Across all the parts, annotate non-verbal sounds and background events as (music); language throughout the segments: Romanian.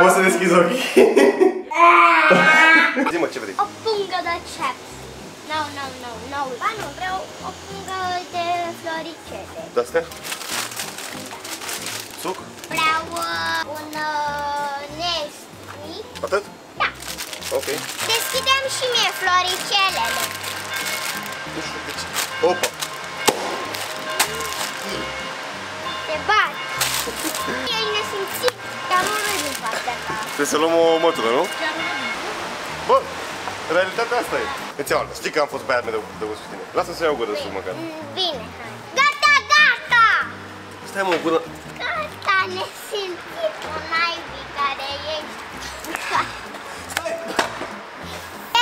Poți să deschizi ochii? (laughs) Zi-mă ce vrei. O pungă de chips. Nu, nu, nu, nu. Ba nu, vreau o pungă de floricele. De-astea? Suc? Vreau uh, un uh, Nesquik. Atât? Da. Ok. Deschidem și mie floricelele. Nu știu de ce. Opa. Trebuie să luăm o mătură, nu? Bă, realitatea asta e. Îți iau, știi că am fost băiat mereu de uz cu tine. Lasă să iau o gură de suc măcar. Mm, Bine, hai. Gata, gata! Stai mă, o gură. Gata, nesimțit, un naibii care ești.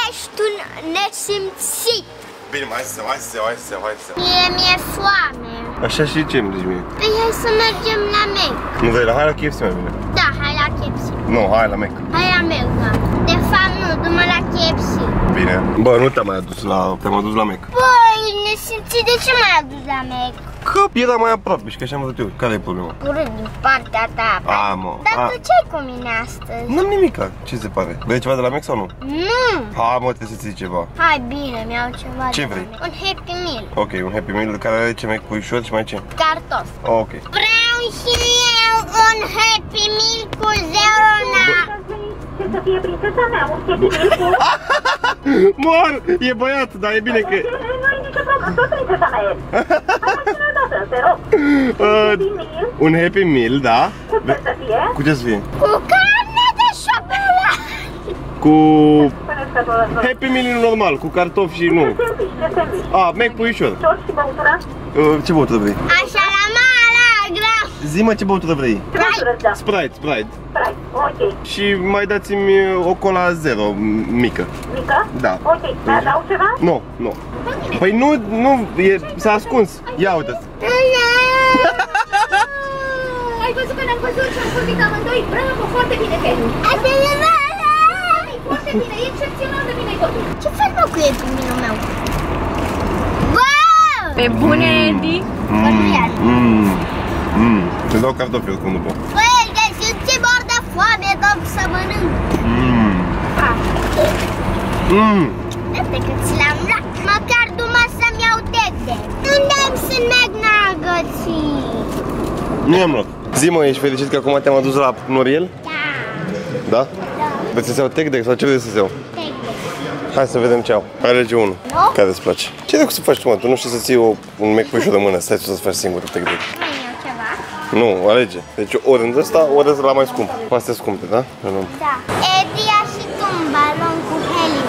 Ești un nesimțit. Bine, mai să hai să hai să hai să Mie mi-e foame. Așa și ce îmi zici mie? Păi hai să mergem la Mac. Nu vrei la hai la KFC mai bine. Da, hai la KFC. Nu, hai la Mac. Hai la Mac, da. De fapt nu, du-mă la KFC. Bine. Bă, nu te-am mai adus la, te-am adus la Mac. Băi, nesimțit, de ce m-ai adus la Mac? Că era mai aproape și că așa am văzut eu. Care e problema? Urât din partea ta. A, mă. Dar a. tu ce-ai cu mine astăzi? N-am nimica. Ce se pare? Vrei ceva de la Mac sau nu? Nu! Hai mă, trebuie să-ți zic ceva. Hai bine, mi-au ceva Ce de vrei? la Mac. Un Happy Meal. Ok, un Happy Meal care are ce mai puișor și mai ce? Cartofi. Ok. Vreau și eu un Happy Meal cu zero na... Ce să fie prințesa mea, un chepil cu... Mor! E băiat, dar e bine că... Nu e nicio problemă, tot prințesa mea e. Hai mașina dată, te rog. Uh, Bine, un Happy Meal, da? cu ce să fie? Cu ce să fie? Cu carne de șocolat. Cu Spuneți că vă... Happy Meal normal, cu cartofi și nu. Sandwich, ce sandwich? A, Mac puișor. Tot și băutura? Uh, ce băutură vrei? Așa la mala, gra. Zi-mă ce băutură vrei. Băutură, da. Sprite, Sprite. Right, ok. Și mai dați-mi o cola zero, m- mică. Mică? Da. Ok, mai adaug ceva? Nu, nu. Păi nu, nu, e, s-a ascuns. Ia uite (laughs) Ai văzut că ne-am văzut și am vorbit amândoi? Bravo, foarte bine, Kelly. Foarte bine, e excepțional de bine totul. Ce faci mă cu epiminul meu? Bă! Pe bune, Edi? Bănuial. Mmm, mmm. Îți dau cartofi oricum după. Băi, de simți mor de foame, dăm să mănânc. Mmm. Mmm. Uite că ți l-am luat. Măcar dumă să-mi iau tete. Unde am sunt McNuggets-ii? Nu i-am luat. Zi mă, ești fericit că acum te-am adus la Noriel? Da. Da? Vrei să-ți iau tech deck sau ce vrei să-ți iau? Tete. Hai să vedem ce au. Alege unul. Nu? Care îți place? Ce dracu să faci tu, mă? Tu nu știi să ții o, un mec pușul de mână. Stai tu să-ți faci singur tech deck. Mai iau ceva? Nu, alege. Deci ori în ăsta, ori la mai scump. Astea sunt scumpe, da? Nu, nu. Da. Edia și tu un balon cu helium.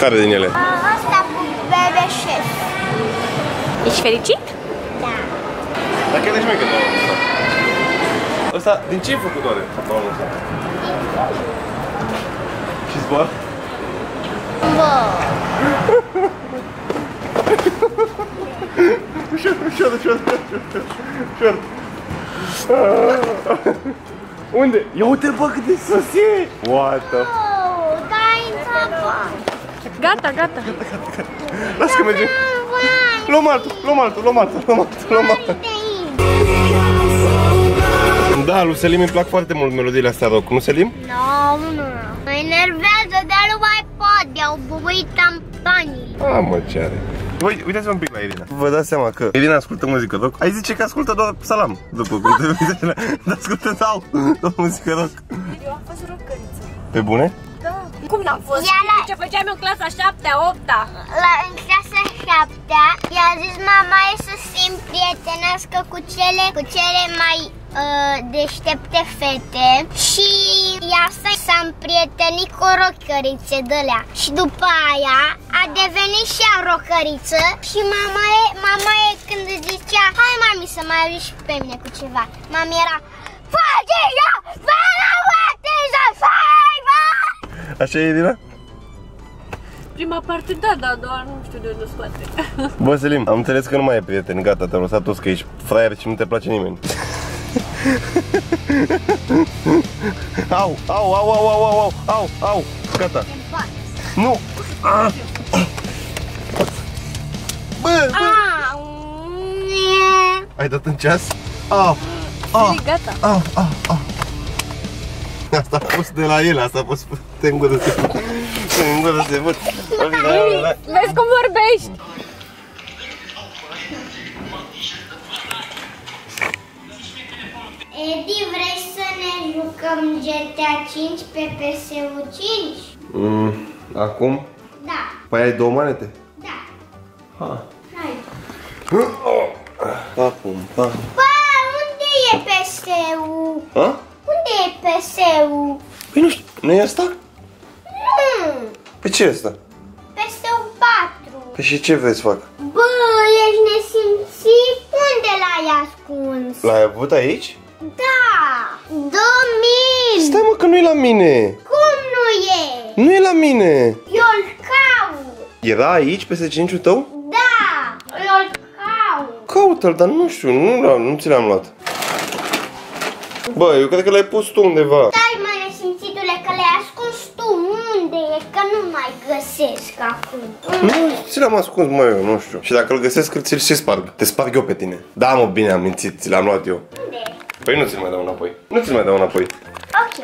Care din ele? Asta cu bebe șef. Ești fericit? Da. Dar chiar ești mai când ăsta. Ăsta, din ce ai făcut oare? Balonul ăsta? Și zboară? Bă. Ușor, ușor, ușor, ușor, ușor. (laughs) Unde? Ia uite bă cât de sus e! What the... Oh, da, intră Gata, gata. Lasă că mergem. Luăm altul, luăm altul, luăm altul, luăm altul, luăm altul. Da, lui Selim îi plac foarte mult melodiile astea rock, nu Selim? Nu, nu, nu. Mă enervează, dar nu mai pot. I-au bubuit campanii. A, mă, ce are. Voi, uitați-vă un pic la Irina. Vă dați seama că Irina ascultă muzică rock. Ai zice că ascultă doar salam, după cum te (laughs) uiți la... Dar ascultă sau doar muzică rock. Eu am fost rocăriță. Pe bune? Da. Cum n-am fost? Ia la- Ce făceam eu în clasa 7-a, 8-a? La, în clasa 7 i-a zis mama ei să simt prietenească cu cele, cu cele mai uh, deștepte fete și ea să s-a împrietenit cu rocărițe de alea. Și după aia a devenit și ea rocăriță și mama e, mama e când îți zicea hai mami să mai ajuți și pe mine cu ceva. Mami era Fagina, vana, what is a favor? Așa e Irina? Prima parte da, da, doar nu știu de unde scoate. (laughs) Bă, Selim, am înțeles că nu mai e prieten, gata, te-am lăsat toți că ești fraier și nu te place nimeni. (laughs) au, au, au, au, au, au, au, au, gata. Nu! Ah. Bă, bă! Au, nie. Ai dat în ceas? Au, au, Siri, gata. au, au, au. Asta a fost de la el, asta a fost te în gură să te în gură să văd. Ok, da, da, da. Vezi cum vorbești? Edi, vrei să ne jucăm GTA 5 pe PS-ul 5? Mm, acum? Da, Păi ai două manete? da. Ha. Hai. Acum, pa. Bă, unde e PS-ul? Ha? Unde e PS-ul? Păi nu știu, nu e asta? Nu, Pe ce e asta? PS-ul 4. Păi și ce vreți să fac? Bă, ești nesimțit? Unde l-ai ascuns? L-ai avut aici? Da, 2000. Stai mă că nu e la mine! Cum nu e? Nu e la mine! Eu-l caut. Era aici pe secininciul tău? Da, eu-l caut. Caută-l, dar nu știu, nu, l-am- nu ți l-am luat. Bă, eu cred că l-ai pus tu undeva. Stai mă, nesimțitule, că le-ai ascuns tu. Unde e? Că nu mai găsesc acum. Nu, ți l-am ascuns, mă, eu, nu știu. Și dacă îl găsesc, ți-l și sparg. Te sparg eu pe tine. Da, mă, bine, am mințit, ți l-am luat eu. Unde e? Păi nu ți-l mai dau înapoi. Nu ți-l mai dau înapoi. Ok,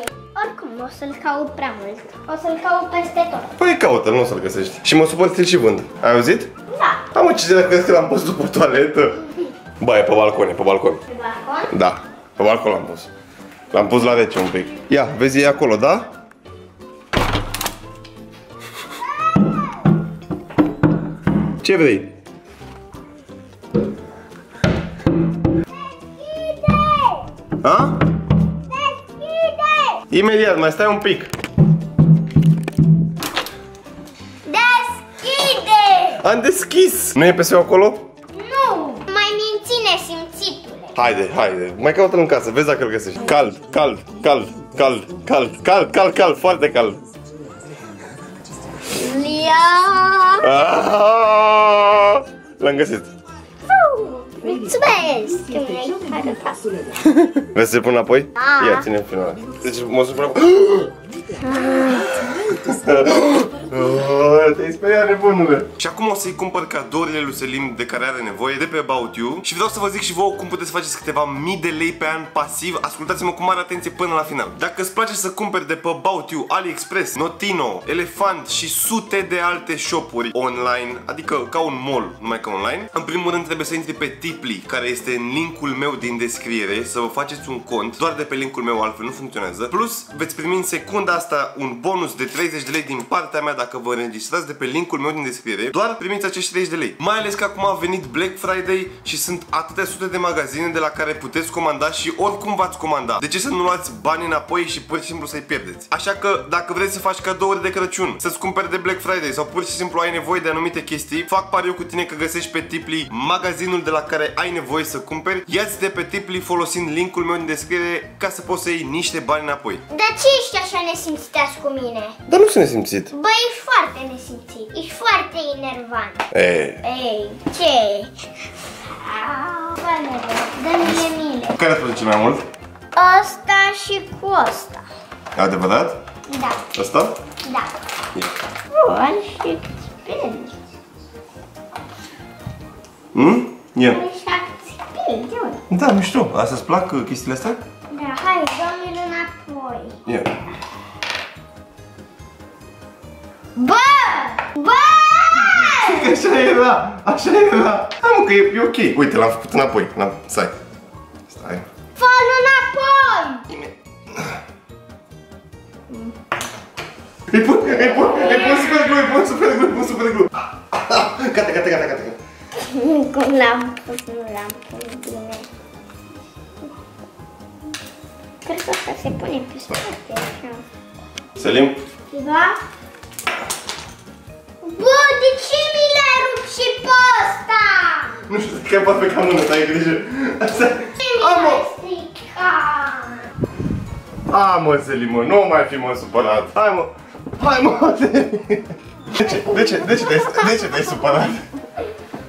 oricum o să-l caut prea mult. O să-l caut peste tot. Păi caută-l, nu o să-l găsești. Și mă supăr ți și vând. Ai auzit? Da. Am mă, ce dacă crezi că l-am pus după toaletă? Bă, e pe balcon, e pe balcon. Pe balcon? Da, pe balcon l-am pus. L-am pus la rece un pic. Ia, vezi, e acolo, da? Ce vrei? Ha? Deschide! Imediat, mai stai un pic. Deschide! Am deschis. Nu e pe acolo? Nu! Mai minți nesimțitule. Haide, haide, mai caută-l în casă, vezi dacă îl găsești. Cald, cald, cald, cald, cald, cald, cald, cald, foarte cald. Ia! Ah! L-am găsit. Mulțumesc! că mi-ai arătat. Vrei să-l pun înapoi? Da. Ia, ține finala. Deci mă supra... (gasps) (gasps) (laughs) Oh, Te-ai speriat nebunule. Și acum o să-i cumpăr cadourile lui Selim de care are nevoie de pe About You. Și vreau să vă zic și vouă cum puteți face câteva mii de lei pe an pasiv. Ascultați-mă cu mare atenție până la final. Dacă îți place să cumperi de pe About You, AliExpress, Notino, Elefant și sute de alte shopuri online Adică ca un mall, numai ca online În primul rând trebuie să intri pe Tiply Care este în linkul meu din descriere Să vă faceți un cont Doar de pe linkul meu, altfel nu funcționează. Plus, veți primi în secunda asta un bonus de 30 de lei din partea mea dacă vă înregistrați de pe linkul meu din descriere. Doar primiți acești 30 de lei. Mai ales că acum a venit Black Friday și sunt atâtea sute de magazine de la care puteți comanda și oricum v-ați comanda. De ce să nu luați bani înapoi și pur și simplu să-i pierdeți? Așa că dacă vreți să faci cadouri de Crăciun, să-ți cumperi de Black Friday sau pur și simplu ai nevoie de anumite chestii, fac pariu cu tine că găsești pe Tiply magazinul de la care ai nevoie să cumperi. Ia-ți de pe Tiply folosind linkul meu din descriere ca să poți să iei niște bani înapoi. Dar ce ești așa nesimțiteați cu mine? Dar nu sunt nesimțit. Bă, ești foarte nesimțit. Ești foarte enervant. E, Ei, ce ești? Bă, dă-mi mile. care îți place cel mai mult? Asta și cu asta. Adevărat? Da, Asta? da. Bun, și speli. Hmm? Ia. Și speli, de unde? Da, mișto. Asta-ți plac uh, chestiile astea? Da, hai, dă-mi înapoi. Ia. Bă! Așa era, așa era. Hai mă, că e, e ok. Uite, l-am făcut înapoi. L-am, stai. Stai. Fă-l înapoi! Îi pun, îi pun, îi pun super glue, îi pun super glue, îi pun super glue. Gata, gata, gata, gata. Cum l-am pus, nu l-am pus bine. Cred că asta se pune pe spate, așa. Selim, Da? Bă, de ce mi l-ai rupt și pe ăsta? nu știu, că bat pe canonă, ai grijă. Asta... Ce mi A, mă, l-ai stricat? a, mă, Selim, mă, nu mai fi mă supărat. Hai, mă, hai, mă, Selim. De ce, de ce, de ce te-ai, de ce te-ai supărat?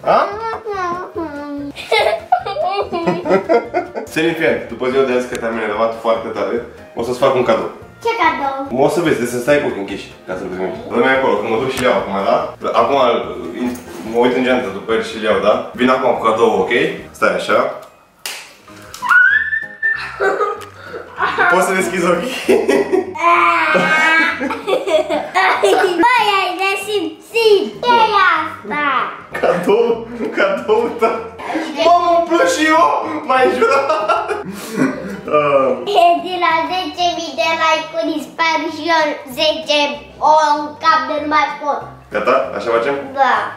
A? (laughs) Selim, fie, după ziua de azi că te-am enervat foarte tare, o să-ți fac un cadou. Ce cadou? O să vezi, trebuie să stai cu ochii închiși ca să-l primești. Dă-mi acolo, când mă duc și le iau acum, da? Acum mă uit în geantă după el și le iau, da? Vin acum cu cadou, ok? Stai așa. Poți să deschizi ochii? Băi, ai de simțit! ce e asta? Cadou, cadou tău. M-am umplut și eu, mai jurat. Uh, E de la 10.000 de like-uri dispar și eu 10 o în cap de nu mai pot. Gata? Așa facem? Da.